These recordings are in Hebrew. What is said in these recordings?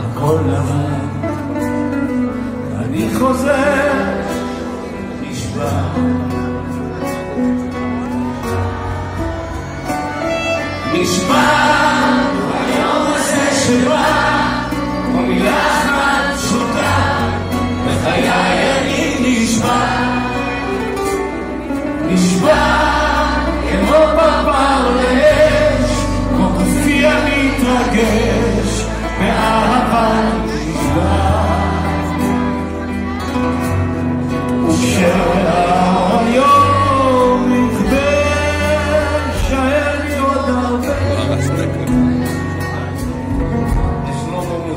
הכל לבן. אני חוזר, נשבע. נשבע, היום הזה שבא, כמו מילה אחת פשוטה, בחיי אני נשבע. נשבע,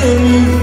You.